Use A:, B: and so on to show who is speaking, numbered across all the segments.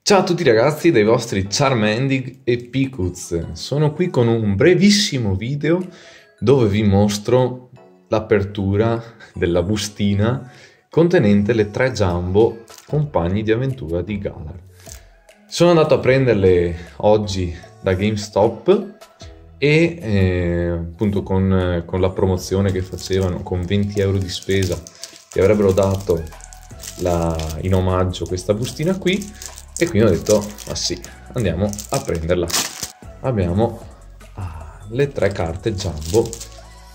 A: Ciao a tutti ragazzi dai vostri Charmander e Picuz. Sono qui con un brevissimo video dove vi mostro l'apertura della bustina contenente le tre Jumbo compagni di avventura di Galar. Sono andato a prenderle oggi da GameStop e eh, appunto con, con la promozione che facevano con 20 euro di spesa ti avrebbero dato la, in omaggio questa bustina qui e quindi ho detto ma sì andiamo a prenderla. Abbiamo ah, le tre carte jumbo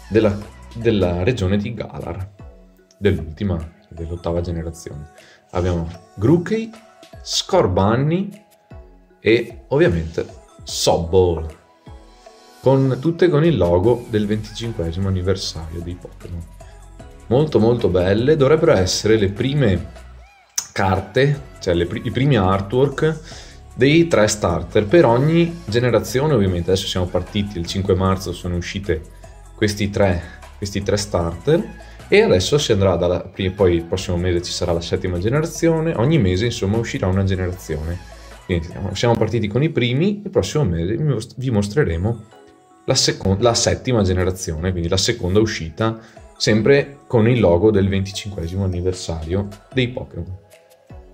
A: della, della regione di Galar dell'ultima dell'ottava generazione. Abbiamo Grookey Scorbunny e ovviamente Sobble con tutte con il logo del 25 anniversario di Pokémon molto molto belle, dovrebbero essere le prime carte, cioè le, i primi artwork dei tre starter per ogni generazione ovviamente. Adesso siamo partiti il 5 marzo, sono uscite questi tre, questi tre starter e adesso si andrà dalla, poi il prossimo mese ci sarà la settima generazione, ogni mese insomma uscirà una generazione. Quindi siamo partiti con i primi, il prossimo mese vi mostreremo la, seco- la settima generazione, quindi la seconda uscita sempre con il logo del 25 anniversario dei Pokémon.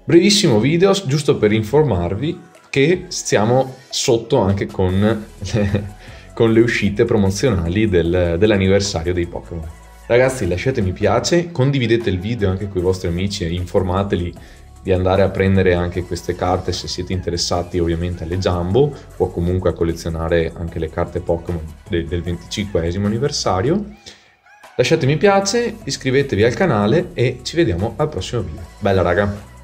A: Brevissimo video, giusto per informarvi che stiamo sotto anche con le, con le uscite promozionali del, dell'anniversario dei Pokémon. Ragazzi lasciate mi piace, condividete il video anche con i vostri amici e informateli di andare a prendere anche queste carte se siete interessati ovviamente alle Jumbo o comunque a collezionare anche le carte Pokémon del, del 25 anniversario Lasciate mi piace, iscrivetevi al canale e ci vediamo al prossimo video. Bella raga!